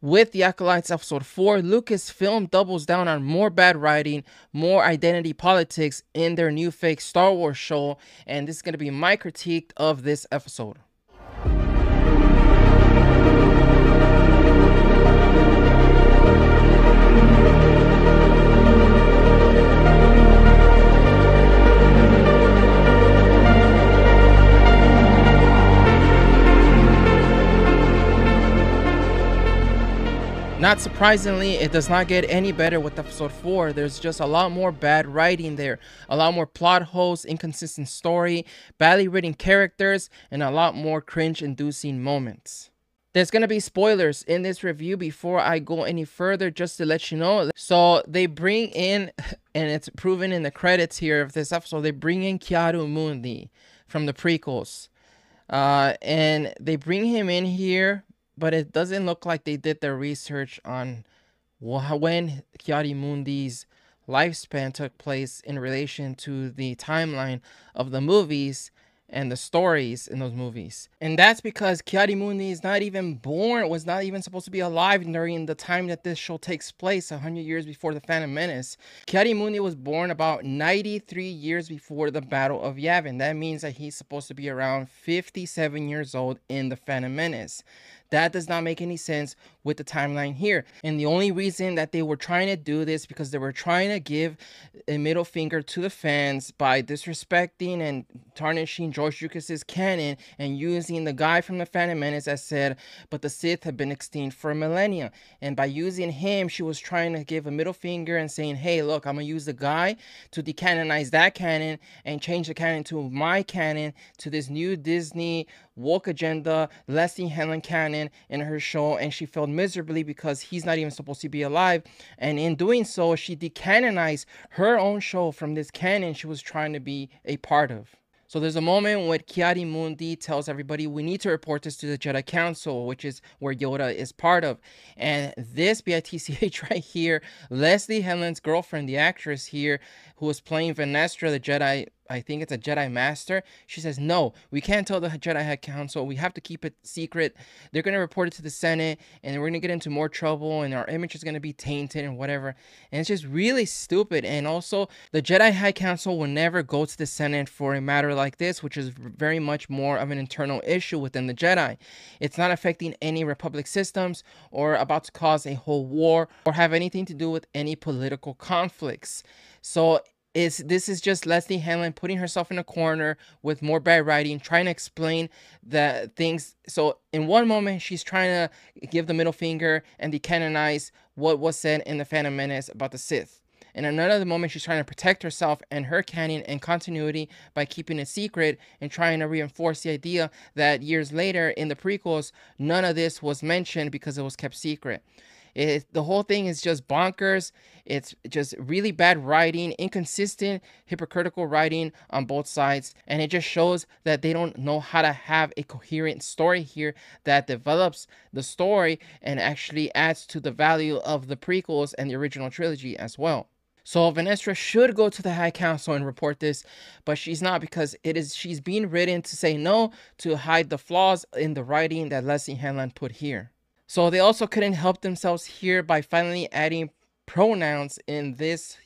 With The Acolytes Episode 4, Lucasfilm doubles down on more bad writing, more identity politics in their new fake Star Wars show, and this is going to be my critique of this episode. Not surprisingly, it does not get any better with episode 4. There's just a lot more bad writing there, a lot more plot holes, inconsistent story, badly written characters, and a lot more cringe inducing moments. There's going to be spoilers in this review before I go any further, just to let you know. So, they bring in, and it's proven in the credits here of this episode, they bring in Ki-Adi-Mundi from the prequels. Uh, and they bring him in here but it doesn't look like they did their research on when Ki-Adi-Mundi's lifespan took place in relation to the timeline of the movies and the stories in those movies. And that's because Ki-Adi-Mundi is not even born, was not even supposed to be alive during the time that this show takes place, 100 years before the Phantom Menace. Ki-Adi-Mundi was born about 93 years before the Battle of Yavin. That means that he's supposed to be around 57 years old in the Phantom Menace. That does not make any sense with the timeline here. And the only reason that they were trying to do this because they were trying to give a middle finger to the fans by disrespecting and tarnishing George Lucas's canon and using the guy from the Phantom Menace that said, but the Sith have been extinct for millennia. And by using him, she was trying to give a middle finger and saying, hey, look, I'm gonna use the guy to decanonize that canon and change the canon to my canon to this new Disney woke agenda, Leslie Headland canon in her show, and she failed miserably because he's not even supposed to be alive. And in doing so, she decanonized her own show from this canon she was trying to be a part of. So there's a moment when Ki-Adi-Mundi tells everybody we need to report this to the Jedi Council, which is where Yoda is part of. And this BITCH right here, Leslie Headland's girlfriend, the actress here, who was playing Vernestra, the Jedi I think it's a Jedi Master. She says, No, we can't tell the Jedi High Council. We have to keep it secret. They're going to report it to the Senate and we're going to get into more trouble and our image is going to be tainted and whatever. And it's just really stupid. And also, the Jedi High Council will never go to the Senate for a matter like this, which is very much more of an internal issue within the Jedi. It's not affecting any Republic systems or about to cause a whole war or have anything to do with any political conflicts. So is this is just Leslie Headland putting herself in a corner with more bad writing, trying to explain the things. So in one moment, she's trying to give the middle finger and decanonize what was said in the Phantom Menace about the Sith. In another moment, she's trying to protect herself and her canon and continuity by keeping it secret and trying to reinforce the idea that years later in the prequels, none of this was mentioned because it was kept secret. It, the whole thing is just bonkers. It's just really bad writing, inconsistent, hypocritical writing on both sides. And it just shows that they don't know how to have a coherent story here that develops the story and actually adds to the value of the prequels and the original trilogy as well. So Vernestra should go to the High Council and report this, but she's not because it is she's being written to say no to hide the flaws in the writing that Leslie Headland put here. So they also couldn't help themselves here by finally adding pronouns in this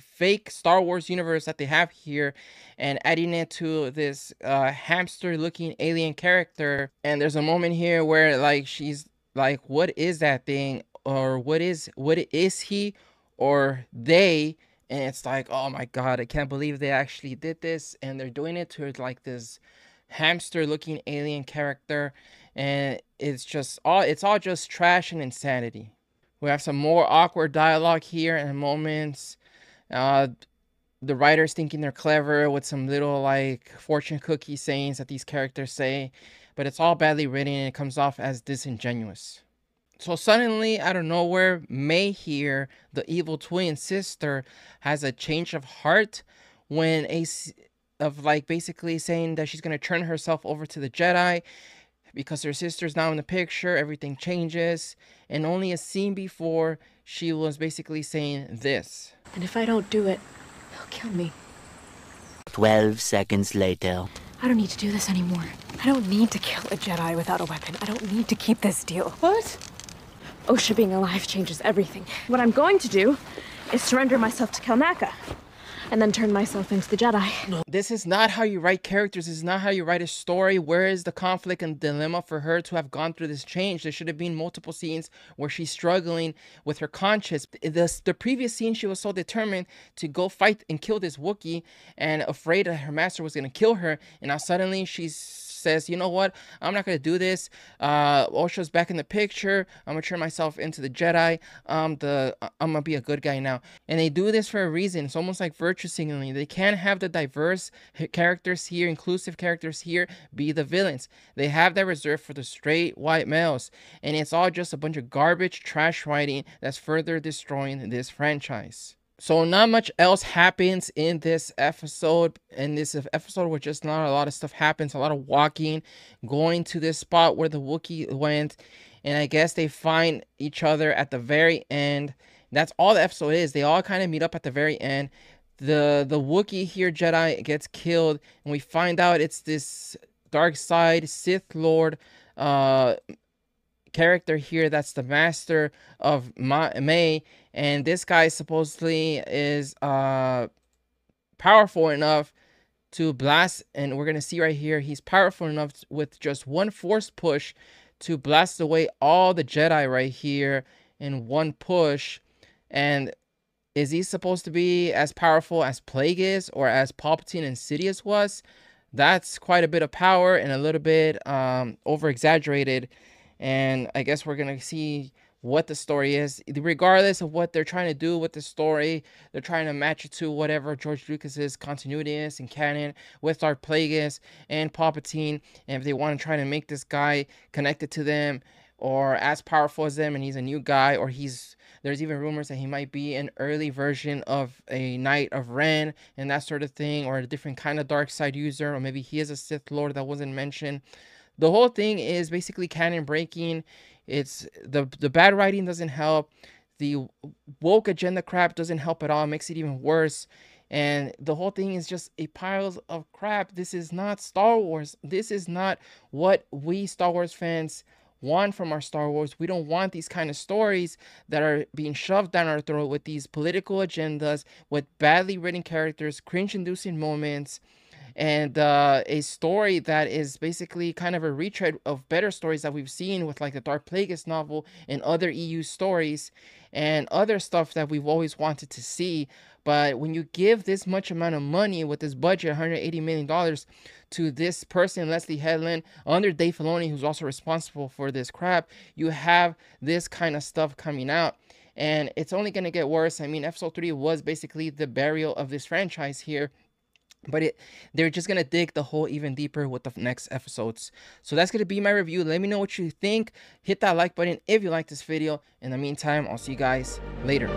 fake Star Wars universe that they have here and adding it to this uh, hamster looking alien character. And there's a moment here where like she's like, what is that thing? Or what is what is he or they? And it's like, oh my god, I can't believe they actually did this. And they're doing it to like this hamster looking alien character and it's just all it's all just trash and insanity. We have some more awkward dialogue here in moments. Uh, the writers thinking they're clever with some little like fortune cookie sayings that these characters say, but it's all badly written and it comes off as disingenuous. So suddenly, out of nowhere, Mae here, the evil twin sister, has a change of heart when a of like basically saying that she's gonna turn herself over to the Jedi because her sister's now in the picture, everything changes. And only a scene before, she was basically saying this. And if I don't do it, he'll kill me. 12 seconds later. I don't need to do this anymore. I don't need to kill a Jedi without a weapon. I don't need to keep this deal. What? Osha being alive changes everything. What I'm going to do is surrender myself to Kelnacca. And then turn myself into the Jedi. No. This is not how you write characters. This is not how you write a story. Where is the conflict and dilemma for her to have gone through this change? There should have been multiple scenes where she's struggling with her conscience. The, the previous scene, she was so determined to go fight and kill this Wookiee and afraid that her master was going to kill her. And now suddenly she's says, you know what, I'm not gonna do this. Uh, Osha's back in the picture. I'm gonna turn myself into the Jedi. Um, the I'm gonna be a good guy now. And they do this for a reason. It's almost like virtue signaling. They can't have the diverse characters here, inclusive characters here, be the villains. They have that reserved for the straight white males, and it's all just a bunch of garbage, trash writing that's further destroying this franchise. So not much else happens in this episode. In this episode, where just not a lot of stuff happens. A lot of walking, going to this spot where the Wookiee went, and I guess they find each other at the very end. That's all the episode is. They all kind of meet up at the very end. The the Wookiee here Jedi gets killed, and we find out it's this dark side Sith Lord uh character here that's the master of Ma- Mae and this guy supposedly is uh powerful enough to blast and we're gonna see right here he's powerful enough with just one force push to blast away all the jedi right here in one push and is he supposed to be as powerful as Plagueis or as Palpatine and Sidious was? That's quite a bit of power and a little bit um, over exaggerated. And I guess we're gonna see what the story is, regardless of what they're trying to do with the story. They're trying to match it to whatever George Lucas's continuity is and canon with Darth Plagueis and Palpatine. And if they want to try to make this guy connected to them or as powerful as them, and he's a new guy, or he's there's even rumors that he might be an early version of a Knight of Ren and that sort of thing, or a different kind of dark side user, or maybe he is a Sith Lord that wasn't mentioned. The whole thing is basically canon breaking it's the the bad writing doesn't help. The woke agenda crap doesn't help at all. It makes it even worse. And the whole thing is just a pile of crap. This is not Star Wars. This is not what we Star Wars fans want from our Star Wars. We don't want these kind of stories that are being shoved down our throat with these political agendas, with badly written characters, cringe inducing moments, and uh, a story that is basically kind of a retread of better stories that we've seen with like the Darth Plagueis novel and other EU stories and other stuff that we've always wanted to see. But when you give this much amount of money with this budget, $180 million, to this person, Leslie Headland, under Dave Filoni, who's also responsible for this crap, you have this kind of stuff coming out and it's only going to get worse. I mean, episode 3 was basically the burial of this franchise here but it they're just gonna dig the hole even deeper with the next episodes. So that's gonna be my review. Let me know what you think. Hit that like button if you like this video. In the meantime i'll see you guys later